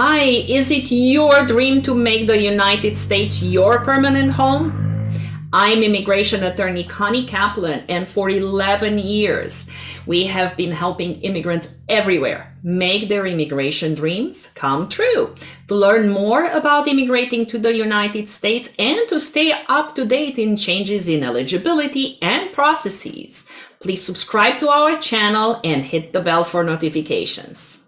Hi, is it your dream to make the United States your permanent home? I'm immigration attorney Connie Kaplan, and for 11 years, we have been helping immigrants everywhere make their immigration dreams come true. To learn more about immigrating to the United States and to stay up to date in changes in eligibility and processes, please subscribe to our channel and hit the bell for notifications.